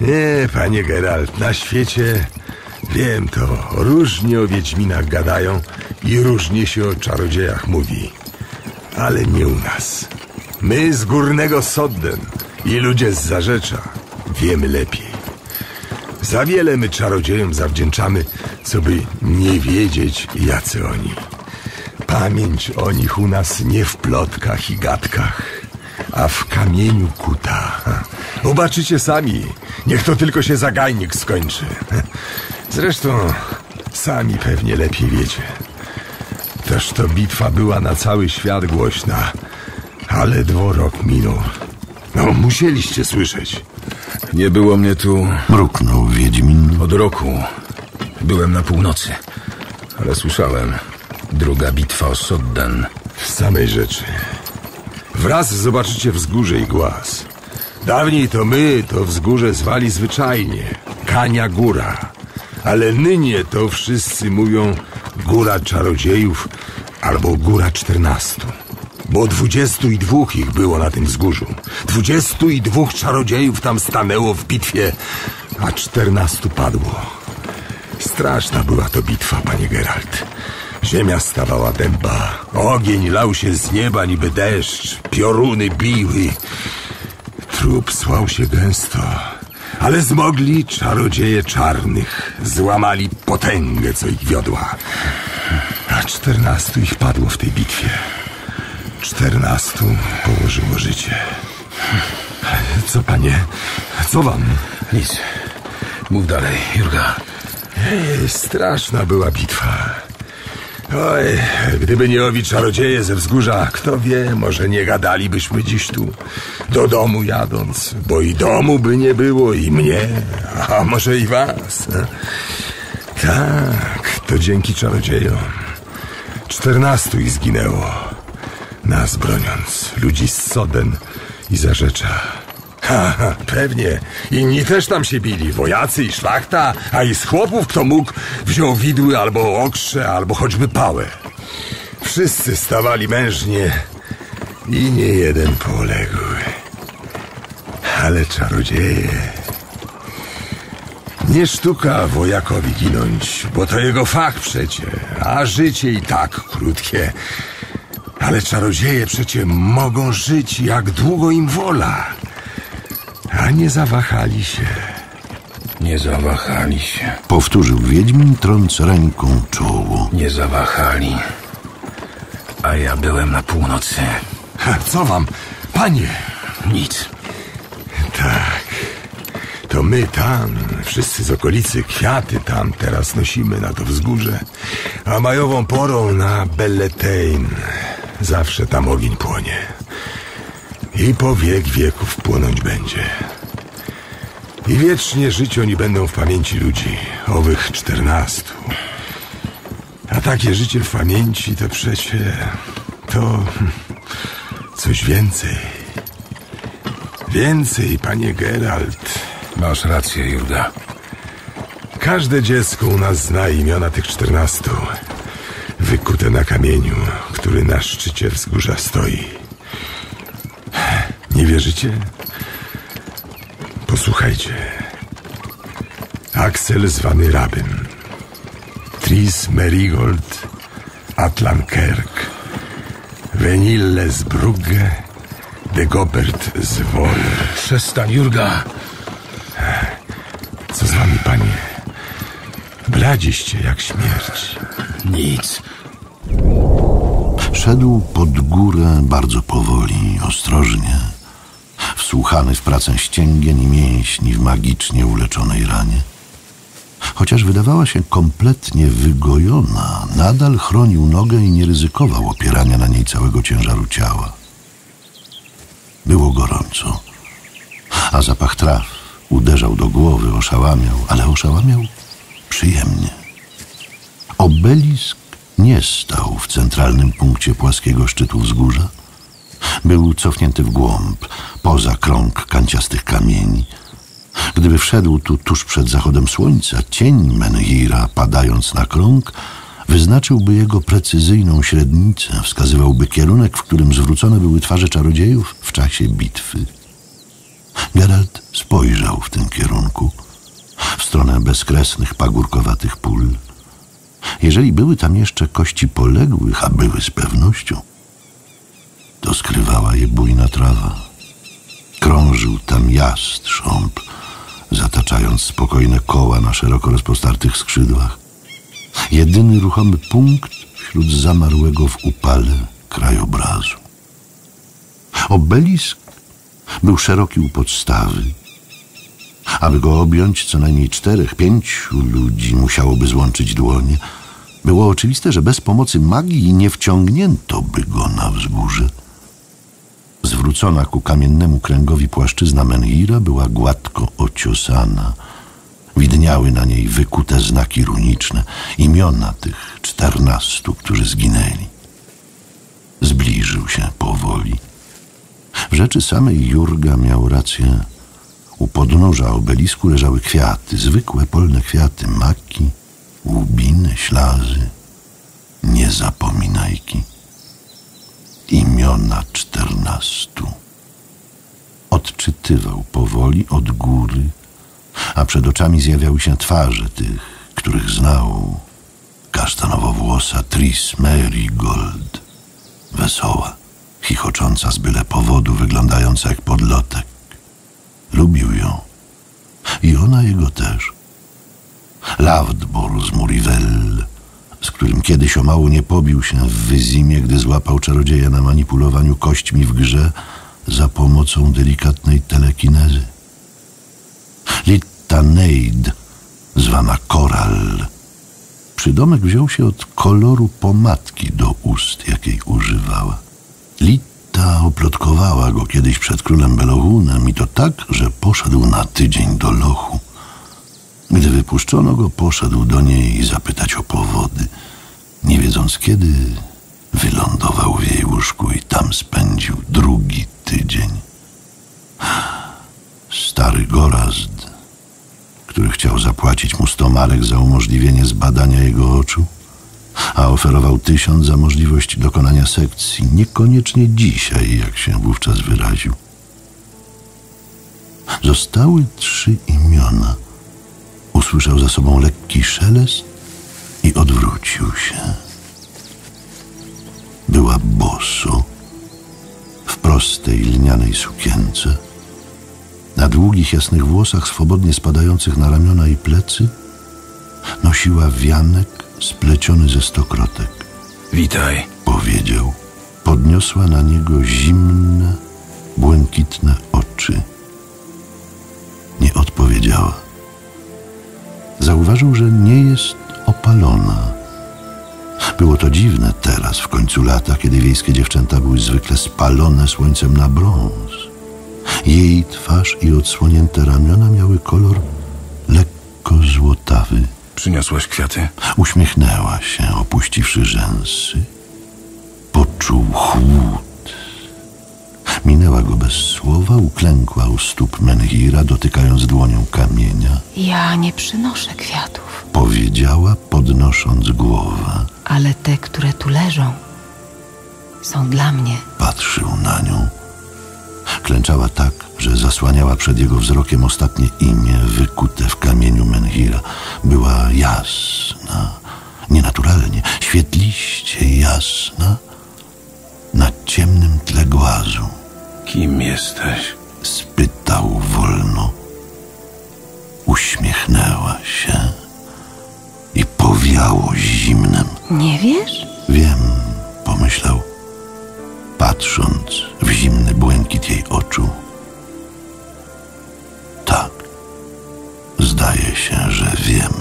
Nie, panie Geralt, na świecie wiem to. Różnie o Wiedźminach gadają i różnie się o czarodziejach mówi. Ale nie u nas. My z górnego Sodden i ludzie z Zarzecza wiemy lepiej. Za wiele my czarodziejom zawdzięczamy, co by nie wiedzieć, jacy oni. Pamięć o nich u nas nie w plotkach i gadkach, a w kamieniu kuta. Zobaczycie sami. Niech to tylko się zagajnik skończy. Zresztą sami pewnie lepiej wiecie. Toż to bitwa była na cały świat głośna, ale dworok minął. No, musieliście słyszeć. Nie było mnie tu Mruknął Wiedźmin. od roku. Byłem na północy, ale słyszałem. Druga bitwa o Sodden. W samej rzeczy. Wraz zobaczycie wzgórze i głaz. Dawniej to my to wzgórze zwali zwyczajnie. Kania Góra. Ale nynie to wszyscy mówią Góra Czarodziejów albo Góra Czternastu. Bo dwudziestu i dwóch ich było na tym wzgórzu. Dwudziestu i dwóch czarodziejów tam stanęło w bitwie, a czternastu padło. Straszna była to bitwa, panie Geralt. Ziemia stawała dęba, ogień lał się z nieba niby deszcz, pioruny biły. Trup słał się gęsto, ale zmogli czarodzieje czarnych, złamali potęgę, co ich wiodła. A czternastu ich padło w tej bitwie. Czternastu położyło życie. Co panie? Co wam? Nic. Mów dalej, Jurga. Straszna była bitwa. Oj, gdyby nie owi czarodzieje ze wzgórza, kto wie, może nie gadalibyśmy dziś tu, do domu jadąc, bo i domu by nie było, i mnie, a może i was. Tak, to dzięki czarodziejom. Czternastu ich zginęło, nas broniąc, ludzi z Soden i Zarzecza. Ha, ha, pewnie. Inni też tam się bili. Wojacy i szlachta, a i z chłopów, kto mógł, wziął widły albo okrze, albo choćby pałę. Wszyscy stawali mężnie i nie jeden poległ. Ale czarodzieje... Nie sztuka wojakowi ginąć, bo to jego fach przecie, a życie i tak krótkie. Ale czarodzieje przecie mogą żyć jak długo im wola. A nie zawahali się. Nie zawahali się. Powtórzył Wiedźmin, trąc ręką czoło. Nie zawahali. A ja byłem na północy. Co wam, panie? Nic. Tak. To my tam, wszyscy z okolicy, kwiaty tam teraz nosimy na to wzgórze. A majową porą na Belletein zawsze tam ogień płonie. I po wiek wieków płonąć będzie. I wiecznie żyć oni będą w pamięci ludzi, owych czternastu. A takie życie w pamięci to przecie to hm, coś więcej. Więcej, panie Geralt. Masz rację, Jurga. Każde dziecko u nas zna imiona tych czternastu. Wykute na kamieniu, który na szczycie wzgórza stoi. Nie wierzycie? Posłuchajcie. Axel zwany Rabym. Tris Merigold Atlankerk. Venille z Brugge. De Gobert z Wol. Przestań, Jurga. Co z wami, panie? Bladziście jak śmierć. Nic. Szedł pod górę bardzo powoli, ostrożnie, wsłuchany w pracę ścięgien i mięśni w magicznie uleczonej ranie. Chociaż wydawała się kompletnie wygojona, nadal chronił nogę i nie ryzykował opierania na niej całego ciężaru ciała. Było gorąco, a zapach traw uderzał do głowy, oszałamiał, ale oszałamiał przyjemnie. Obelisk nie stał w centralnym punkcie płaskiego szczytu wzgórza. Był cofnięty w głąb, poza krąg kanciastych kamieni. Gdyby wszedł tu tuż przed zachodem słońca, cień Menhira, padając na krąg, wyznaczyłby jego precyzyjną średnicę, wskazywałby kierunek, w którym zwrócone były twarze czarodziejów w czasie bitwy. Geralt spojrzał w tym kierunku, w stronę bezkresnych, pagórkowatych pól. Jeżeli były tam jeszcze kości poległych, a były z pewnością, to skrywała je bujna trawa. Krążył tam jastrząb, zataczając spokojne koła na szeroko rozpostartych skrzydłach. Jedyny ruchomy punkt wśród zamarłego w upale krajobrazu. Obelisk był szeroki u podstawy. Aby go objąć, co najmniej czterech, pięciu ludzi musiałoby złączyć dłonie. Było oczywiste, że bez pomocy magii nie wciągnięto by go na wzgórze. Zwrócona ku kamiennemu kręgowi płaszczyzna Menhira była gładko ociosana. Widniały na niej wykute znaki runiczne, imiona tych czternastu, którzy zginęli. Zbliżył się powoli. W rzeczy samej Jurga miał rację. U podnóża obelisku leżały kwiaty, zwykłe polne kwiaty, maki, łubiny, ślazy, niezapominajki. Imiona czternastu. Odczytywał powoli od góry, a przed oczami zjawiały się twarze tych, których znał. Kasztanowowłosa Tris Marigold, wesoła, chichocząca z byle powodu, wyglądająca jak podlotek. Lubił ją. I ona jego też. Lavdbor z Murivell, z którym kiedyś o mało nie pobił się w wyzimie, gdy złapał czarodzieja na manipulowaniu kośćmi w grze za pomocą delikatnej telekinezy. Littaneid, zwana Koral. Przydomek wziął się od koloru pomadki do ust, jakiej używała. Litta oplotkowała go kiedyś przed królem Belohunem i to tak, że poszedł na tydzień do lochu. Gdy wypuszczono go, poszedł do niej zapytać o powody. Nie wiedząc kiedy, wylądował w jej łóżku i tam spędził drugi tydzień. Stary Gorazd, który chciał zapłacić mu sto marek za umożliwienie zbadania jego oczu, a oferował tysiąc za możliwość dokonania sekcji, niekoniecznie dzisiaj, jak się wówczas wyraził. Zostały trzy imiona. Usłyszał za sobą lekki szelest i odwrócił się. Była boso, w prostej lnianej sukience. Na długich, jasnych włosach, swobodnie spadających na ramiona i plecy, nosiła wianek spleciony ze stokrotek. Witaj. Powiedział. Podniosła na niego zimne, błękitne oczy. Nie odpowiedziała. Zauważył, że nie jest opalona. Było to dziwne teraz, w końcu lata, kiedy wiejskie dziewczęta były zwykle spalone słońcem na brąz. Jej twarz i odsłonięte ramiona miały kolor lekko złotawy. Przyniosłaś kwiaty? Uśmiechnęła się, opuściwszy rzęsy. Poczuł chłód. Minęła go bez słowa, uklękła u stóp Menhira, dotykając dłonią kamienia. Ja nie przynoszę kwiatów, Powiedziała, podnosząc głowę. ale te, które tu leżą, są dla mnie. Patrzył na nią. Klęczała tak, że zasłaniała przed jego wzrokiem ostatnie imię wykute w kamieniu Menhira. Była jasna, nienaturalnie, świetliście jasna, Kim jesteś? Spytał wolno. Uśmiechnęła się i powiało zimnem. Nie wiesz? Wiem, pomyślał, patrząc w zimny błękit jej oczu. Tak, zdaje się, że wiem.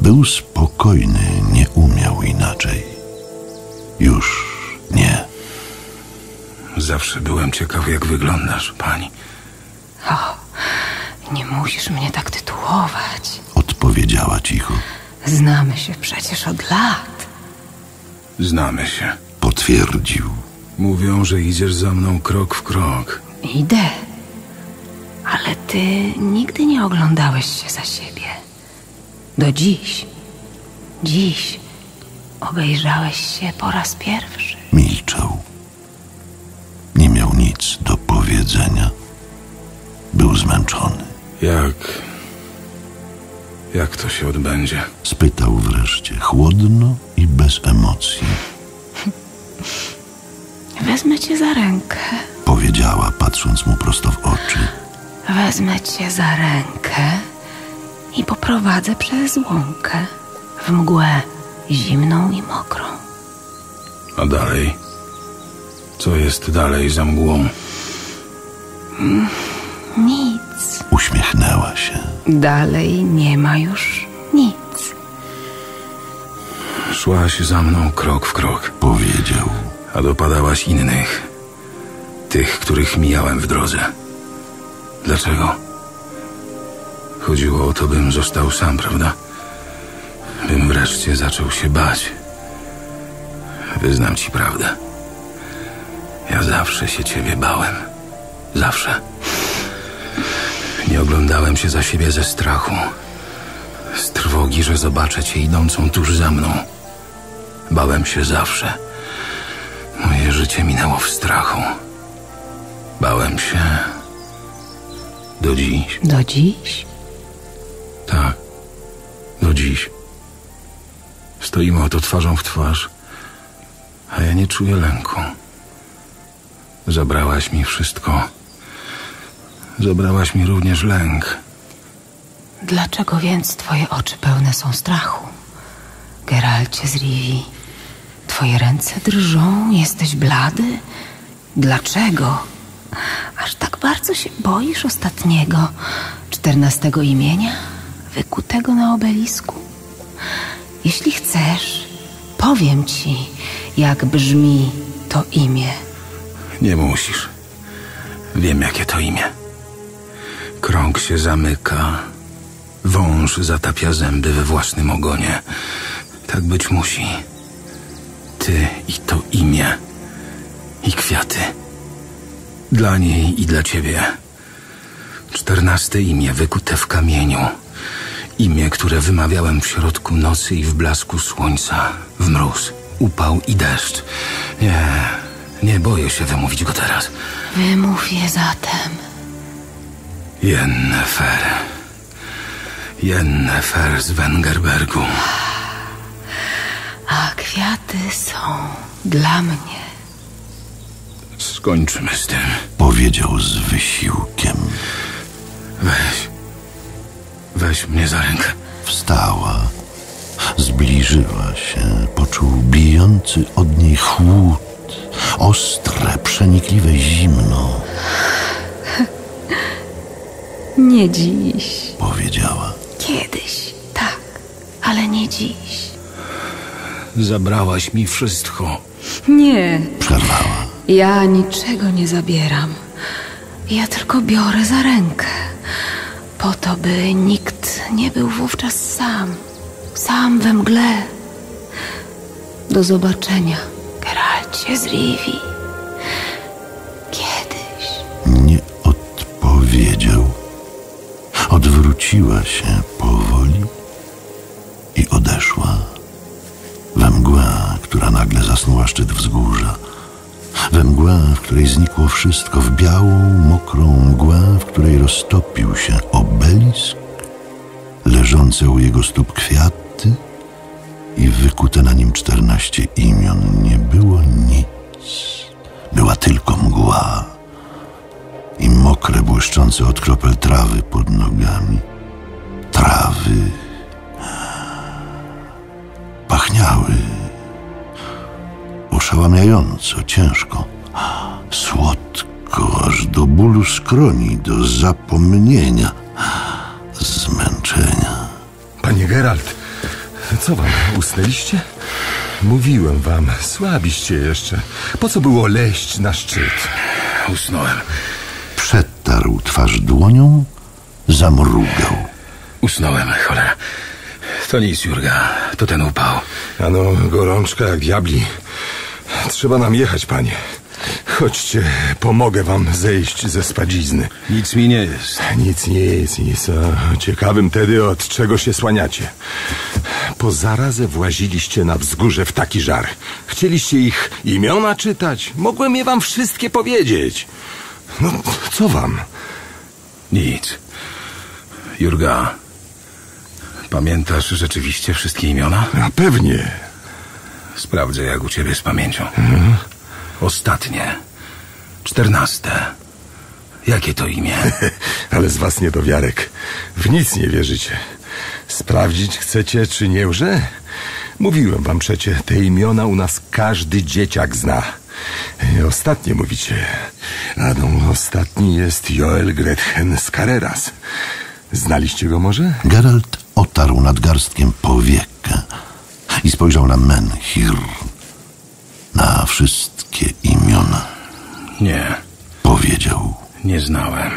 Był spokojny, nie umiał Zawsze byłem ciekaw, jak wyglądasz, pani. O, nie musisz mnie tak tytułować. Odpowiedziała cicho. Znamy się przecież od lat. Znamy się. Potwierdził. Mówią, że idziesz za mną krok w krok. Idę. Ale ty nigdy nie oglądałeś się za siebie. Do dziś. Dziś obejrzałeś się po raz pierwszy. Zmęczony. Jak... Jak to się odbędzie? Spytał wreszcie, chłodno i bez emocji. Wezmę cię za rękę. Powiedziała, patrząc mu prosto w oczy. Wezmę cię za rękę i poprowadzę przez łąkę w mgłę zimną i mokrą. A dalej? Co jest dalej za mgłą? Nic. Uśmiechnęła się. Dalej nie ma już nic. Szłaś za mną krok w krok, Powiedział. a dopadałaś innych. Tych, których mijałem w drodze. Dlaczego? Chodziło o to, bym został sam, prawda? Bym wreszcie zaczął się bać. Wyznam ci prawdę. Ja zawsze się ciebie bałem. Zawsze. Oglądałem się za siebie ze strachu. Z trwogi, że zobaczę cię idącą tuż za mną. Bałem się zawsze. Moje życie minęło w strachu. Bałem się. Do dziś. Do dziś? Tak. Do dziś. Stoimy oto twarzą w twarz, a ja nie czuję lęku. Zabrałaś mi wszystko. Zabrałaś mi również lęk. Dlaczego więc twoje oczy pełne są strachu? Geralcie z Rivi, twoje ręce drżą, jesteś blady? Dlaczego? Aż tak bardzo się boisz ostatniego, czternastego imienia, wykutego na obelisku? Jeśli chcesz, powiem ci, jak brzmi to imię. Nie musisz. Wiem, jakie to imię. Krąg się zamyka. Wąż zatapia zęby we własnym ogonie. Tak być musi. Ty i to imię. I kwiaty. Dla niej i dla ciebie. Czternaste imię wykute w kamieniu. Imię, które wymawiałem w środku nocy i w blasku słońca. W mróz, upał i deszcz. Nie, nie boję się wymówić go teraz. Wymów je zatem. Jennefer. Jennefer z Wengerbergu. A kwiaty są dla mnie. Skończmy z tym. Powiedział z wysiłkiem. Weź. Weź mnie za rękę. Wstała. Zbliżyła się. Poczuł bijący od niej chłód. Ostre, przenikliwe zimno. Nie dziś. Powiedziała. Kiedyś, tak, ale nie dziś. Zabrałaś mi wszystko. Nie, Przerwała. ja niczego nie zabieram. Ja tylko biorę za rękę. Po to, by nikt nie był wówczas sam. Sam we mgle. Do zobaczenia, Geralcie z Rivi. Kiedyś. Nie odpowiedział. Odwróciła się powoli i odeszła. We mgłę, która nagle zasnuła szczyt wzgórza. We mgłę, w której znikło wszystko, w białą, mokrą mgłę, w której roztopił się obelisk, leżące u jego stóp kwiaty i wykute na nim czternaście imion. Nie było nic. Była tylko mgła i mokre, błyszczące od kropel trawy pod nogami. Trawy pachniały oszałamiająco, ciężko, słodko, aż do bólu skroni, do zapomnienia, zmęczenia. Panie Geralt, co wam, usnęliście? Mówiłem wam, słabiście jeszcze. Po co było leść na szczyt? Usnąłem. Przetarł twarz dłonią, zamrugał. Usnąłem, cholera. To nic, Jurga. To ten upał. Ano, gorączka jak diabli. Trzeba nam jechać, panie. Chodźcie, pomogę wam zejść ze spadzizny. Nic mi nie jest. Nic, nic, nic. A ciekawym tedy, od czego się słaniacie. Po zarazę właziliście na wzgórze w taki żar. Chcieliście ich imiona czytać? Mogłem je wam wszystkie powiedzieć. No, co wam? Nic. Jurga, pamiętasz rzeczywiście wszystkie imiona? A pewnie. Sprawdzę, jak u ciebie z pamięcią. Ostatnie. Czternaste. Jakie to imię? Ale z was niedowiarek. W nic nie wierzycie. Sprawdzić chcecie, czy nie łże? Mówiłem wam przecie, te imiona u nas każdy dzieciak zna. E, Ostatnie mówicie. A no, ostatni jest Joel Gretchen z Carreras. Znaliście go może? Geralt otarł nadgarstkiem powiekę i spojrzał na Menhir. Na wszystkie imiona Nie, powiedział. nie znałem.